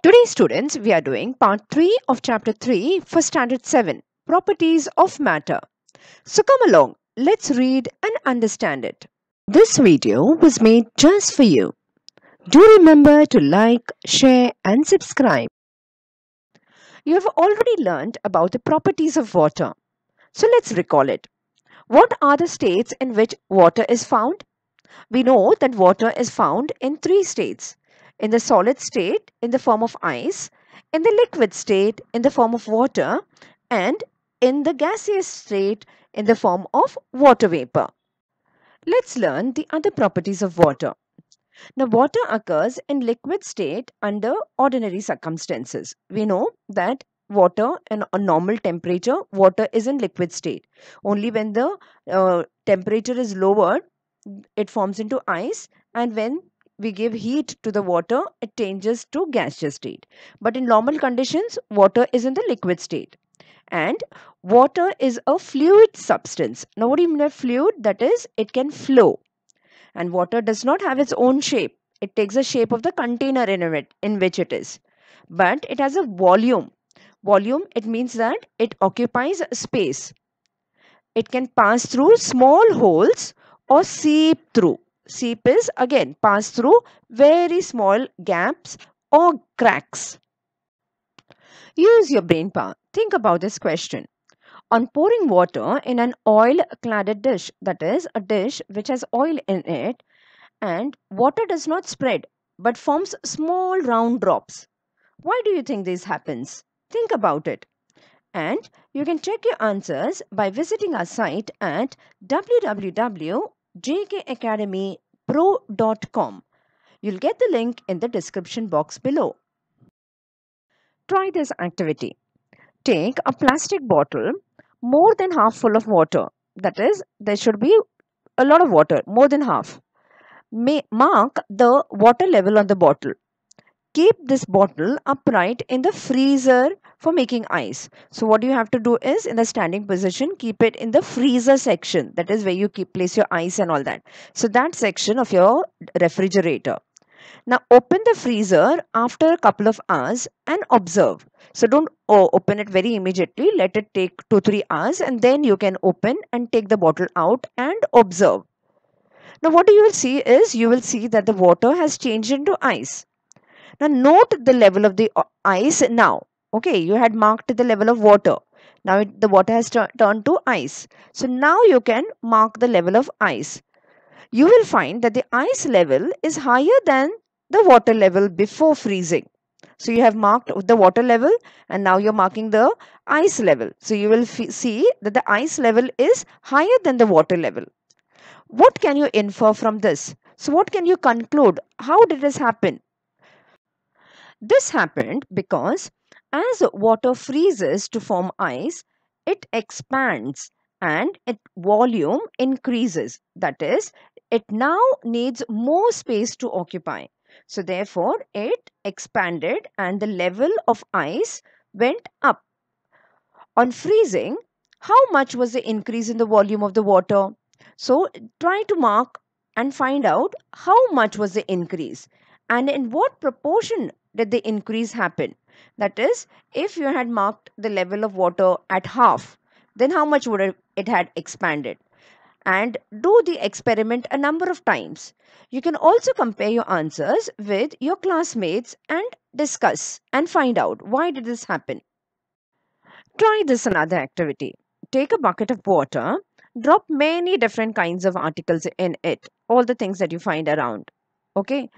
Today, students, we are doing part 3 of chapter 3 for standard 7 Properties of Matter. So, come along, let's read and understand it. This video was made just for you. Do remember to like, share, and subscribe. You have already learned about the properties of water. So, let's recall it. What are the states in which water is found? We know that water is found in three states in the solid state in the form of ice, in the liquid state in the form of water, and in the gaseous state in the form of water vapor. Let's learn the other properties of water. Now, water occurs in liquid state under ordinary circumstances. We know that water in a normal temperature, water is in liquid state. Only when the uh, temperature is lowered, it forms into ice and when we give heat to the water, it changes to gaseous state. But in normal conditions, water is in the liquid state. And water is a fluid substance. Now, what do you mean by fluid? That is, it can flow. And water does not have its own shape. It takes the shape of the container in, it, in which it is. But it has a volume. Volume, it means that it occupies space. It can pass through small holes or seep through seep is again pass through very small gaps or cracks. Use your brain power. Think about this question. On pouring water in an oil cladded dish, that is, a dish which has oil in it, and water does not spread but forms small round drops. Why do you think this happens? Think about it. And you can check your answers by visiting our site at www jkacademypro.com. You'll get the link in the description box below. Try this activity. Take a plastic bottle more than half full of water. That is, there should be a lot of water, more than half. May mark the water level on the bottle. Keep this bottle upright in the freezer for making ice. So what you have to do is in the standing position, keep it in the freezer section. That is where you keep place your ice and all that. So that section of your refrigerator. Now open the freezer after a couple of hours and observe. So don't oh, open it very immediately. Let it take 2-3 hours and then you can open and take the bottle out and observe. Now what you will see is you will see that the water has changed into ice. Now note the level of the uh, ice now okay you had marked the level of water. Now it, the water has turned to ice. So now you can mark the level of ice. You will find that the ice level is higher than the water level before freezing. So you have marked the water level and now you're marking the ice level. So you will see that the ice level is higher than the water level. What can you infer from this? So what can you conclude? How did this happen? This happened because as water freezes to form ice, it expands and its volume increases. That is, it now needs more space to occupy. So therefore, it expanded and the level of ice went up. On freezing, how much was the increase in the volume of the water? So try to mark and find out how much was the increase and in what proportion did the increase happen. That is, if you had marked the level of water at half, then how much would it had expanded? And do the experiment a number of times. You can also compare your answers with your classmates and discuss and find out why did this happen. Try this another activity. Take a bucket of water, drop many different kinds of articles in it, all the things that you find around. Okay,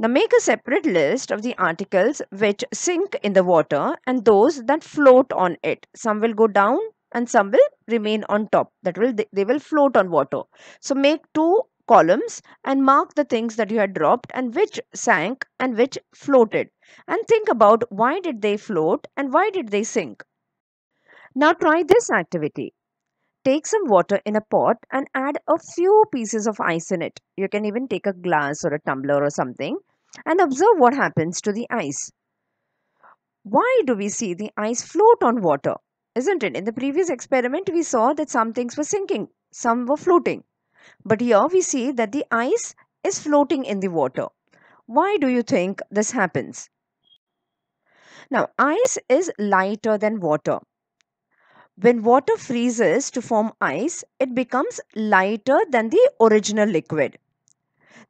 now make a separate list of the articles which sink in the water and those that float on it. Some will go down and some will remain on top. That will they will float on water. So make two columns and mark the things that you had dropped and which sank and which floated. And think about why did they float and why did they sink. Now try this activity. Take some water in a pot and add a few pieces of ice in it. You can even take a glass or a tumbler or something and observe what happens to the ice. Why do we see the ice float on water? Isn't it? In the previous experiment, we saw that some things were sinking, some were floating. But here we see that the ice is floating in the water. Why do you think this happens? Now, ice is lighter than water. When water freezes to form ice, it becomes lighter than the original liquid.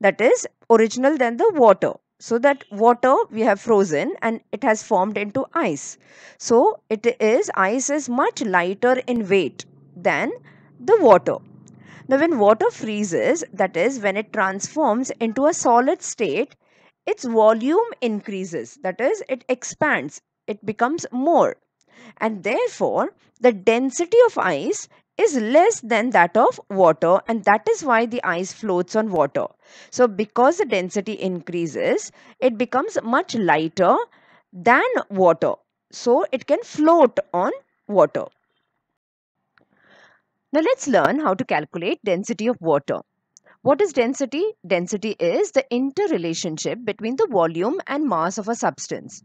That is, original than the water. So that water we have frozen and it has formed into ice. So it is, ice is much lighter in weight than the water. Now, when water freezes, that is, when it transforms into a solid state, its volume increases. That is, it expands, it becomes more. And therefore, the density of ice is less than that of water, and that is why the ice floats on water. So, because the density increases, it becomes much lighter than water. So, it can float on water. Now let's learn how to calculate density of water. What is density? Density is the interrelationship between the volume and mass of a substance.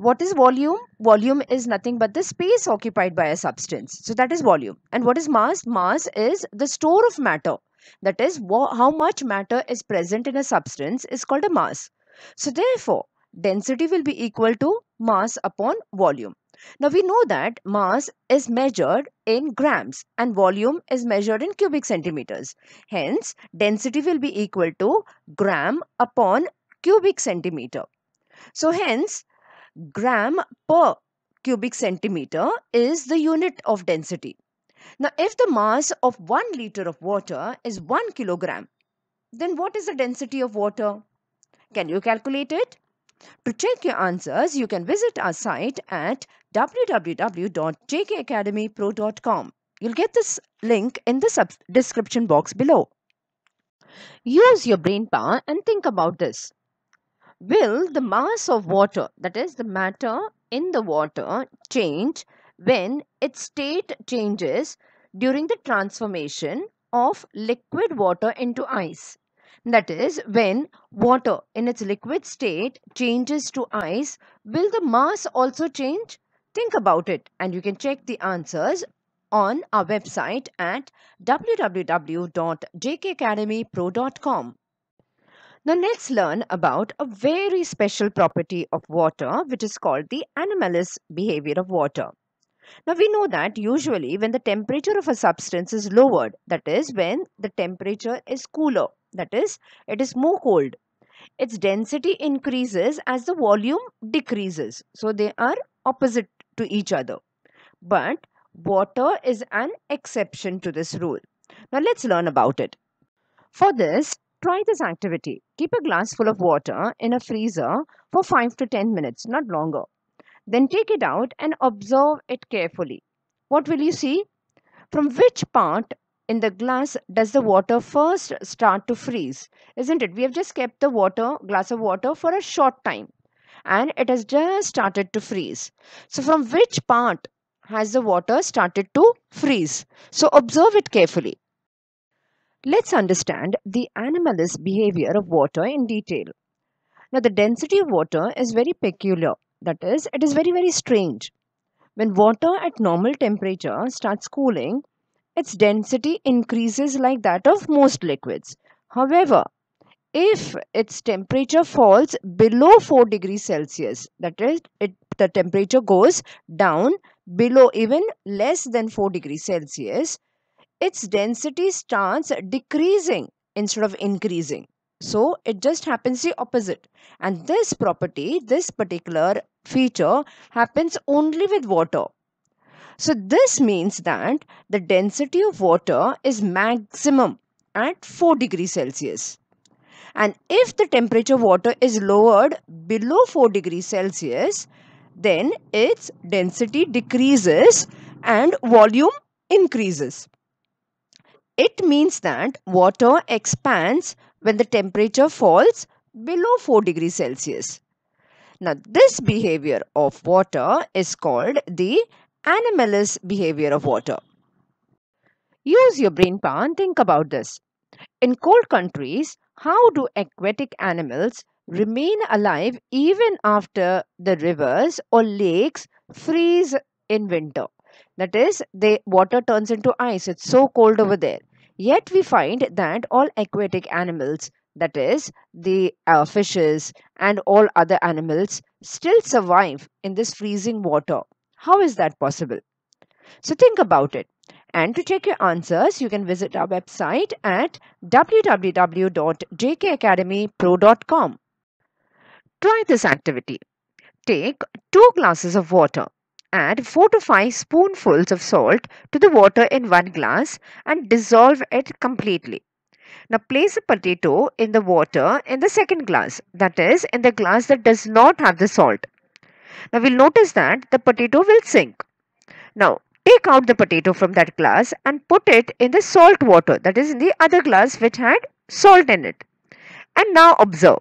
What is volume? Volume is nothing but the space occupied by a substance. So that is volume. And what is mass? Mass is the store of matter. That is how much matter is present in a substance is called a mass. So therefore, density will be equal to mass upon volume. Now we know that mass is measured in grams and volume is measured in cubic centimeters. Hence, density will be equal to gram upon cubic centimeter. So hence, gram per cubic centimeter is the unit of density. Now, if the mass of 1 liter of water is 1 kilogram, then what is the density of water? Can you calculate it? To check your answers, you can visit our site at www.jkacademypro.com. You'll get this link in the description box below. Use your brain power and think about this. Will the mass of water, that is the matter in the water, change when its state changes during the transformation of liquid water into ice? That is, when water in its liquid state changes to ice, will the mass also change? Think about it and you can check the answers on our website at www.jkacademypro.com. Now let's learn about a very special property of water which is called the anomalous behavior of water. Now we know that usually when the temperature of a substance is lowered, that is when the temperature is cooler, that is it is more cold its density increases as the volume decreases. So they are opposite to each other. But water is an exception to this rule. Now let's learn about it. For this try this activity. Keep a glass full of water in a freezer for 5 to 10 minutes not longer. Then take it out and observe it carefully. What will you see? From which part in the glass does the water first start to freeze isn't it? We have just kept the water glass of water for a short time and it has just started to freeze. So from which part has the water started to freeze? So observe it carefully let's understand the anomalous behavior of water in detail. Now the density of water is very peculiar. That is it is very very strange. When water at normal temperature starts cooling its density increases like that of most liquids. However, if its temperature falls below 4 degrees Celsius, that is, it, the temperature goes down below even less than 4 degrees Celsius, its density starts decreasing instead of increasing. So it just happens the opposite. And this property, this particular feature happens only with water. So this means that the density of water is maximum at 4 degrees Celsius. And if the temperature of water is lowered below 4 degrees Celsius, then its density decreases and volume increases. It means that water expands when the temperature falls below 4 degrees Celsius. Now, this behavior of water is called the anomalous behavior of water. Use your brain power and think about this. In cold countries, how do aquatic animals remain alive even after the rivers or lakes freeze in winter? That is, the water turns into ice. It's so cold over there. Yet we find that all aquatic animals, that is, the uh, fishes and all other animals, still survive in this freezing water? How is that possible? So think about it. And to check your answers, you can visit our website at www.jkacademypro.com. Try this activity. Take 2 glasses of water. Add 4 to 5 spoonfuls of salt to the water in one glass and dissolve it completely. Now place a potato in the water in the second glass, that is, in the glass that does not have the salt. Now we'll notice that the potato will sink. Now take out the potato from that glass and put it in the salt water, that is, in the other glass which had salt in it. And now observe.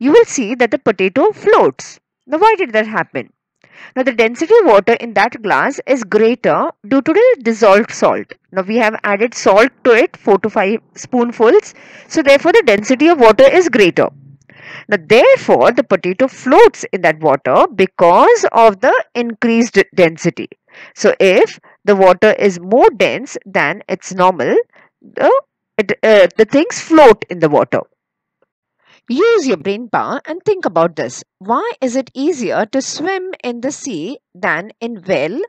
You will see that the potato floats. Now why did that happen? Now the density of water in that glass is greater due to the dissolved salt. Now we have added salt to it 4 to 5 spoonfuls. So therefore the density of water is greater. Now therefore the potato floats in that water because of the increased density. So if the water is more dense than its normal, the, it, uh, the things float in the water. Use your brain power and think about this. Why is it easier to swim in the sea than in well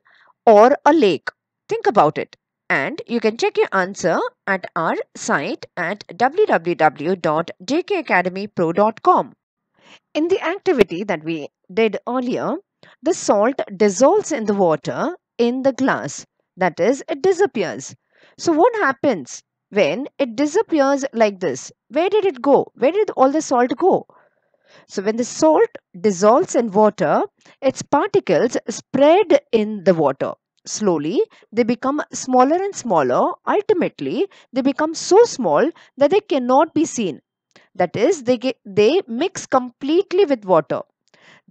or a lake? Think about it. And you can check your answer at our site at www.jkacademypro.com. In the activity that we did earlier, the salt dissolves in the water in the glass. That is, it disappears. So what happens? When it disappears like this, where did it go? Where did all the salt go? So when the salt dissolves in water, its particles spread in the water. Slowly, they become smaller and smaller. Ultimately, they become so small that they cannot be seen. That is, they, get, they mix completely with water.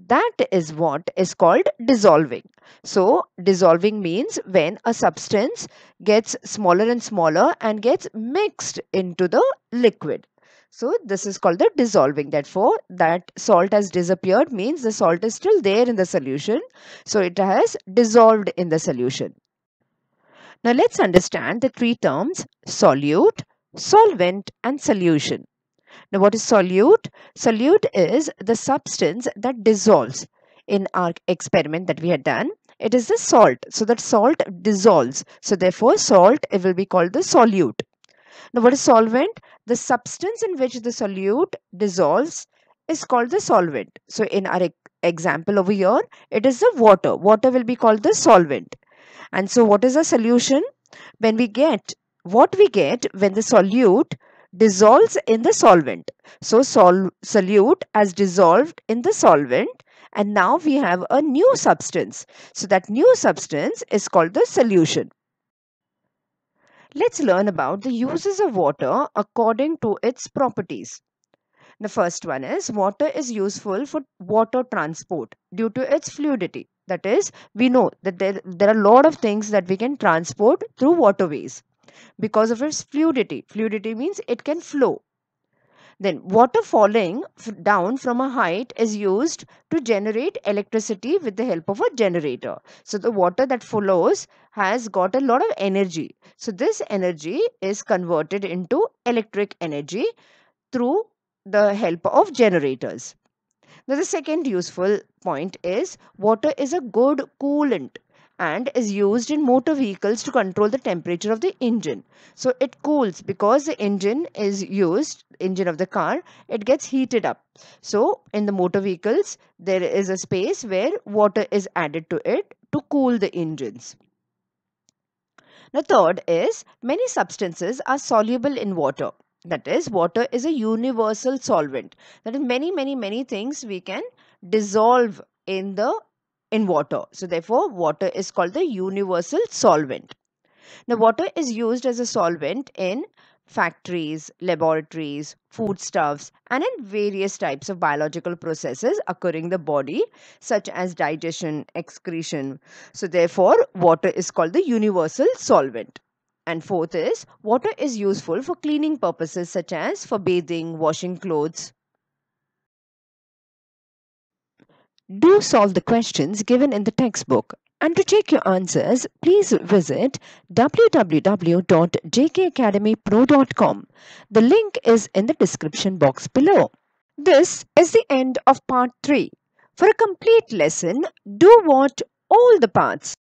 That is what is called dissolving. So, dissolving means when a substance gets smaller and smaller and gets mixed into the liquid. So, this is called the dissolving. Therefore, that salt has disappeared means the salt is still there in the solution. So, it has dissolved in the solution. Now, let's understand the three terms solute, solvent and solution. Now, what is solute? Solute is the substance that dissolves. In our experiment that we had done, it is the salt. So, that salt dissolves. So, therefore, salt it will be called the solute. Now, what is solvent? The substance in which the solute dissolves is called the solvent. So, in our example over here, it is the water. Water will be called the solvent. And so, what is a solution? When we get, what we get when the solute dissolves in the solvent. So sol solute has dissolved in the solvent and now we have a new substance. So that new substance is called the solution. Let's learn about the uses of water according to its properties. The first one is water is useful for water transport due to its fluidity. That is, we know that there, there are a lot of things that we can transport through waterways because of its fluidity. Fluidity means it can flow. Then water falling down from a height is used to generate electricity with the help of a generator. So the water that flows has got a lot of energy. So this energy is converted into electric energy through the help of generators. Now the second useful point is water is a good coolant and is used in motor vehicles to control the temperature of the engine. So it cools because the engine is used, engine of the car, it gets heated up. So in the motor vehicles, there is a space where water is added to it to cool the engines. The third is many substances are soluble in water. That is, water is a universal solvent. That is, many, many, many things we can dissolve in the in water. So therefore, water is called the universal solvent. Now, water is used as a solvent in factories, laboratories, foodstuffs, and in various types of biological processes occurring in the body, such as digestion, excretion. So, therefore, water is called the universal solvent. And fourth is, water is useful for cleaning purposes such as for bathing, washing clothes, Do solve the questions given in the textbook. And to check your answers, please visit www.jkacademypro.com. The link is in the description box below. This is the end of part 3. For a complete lesson, do watch all the parts.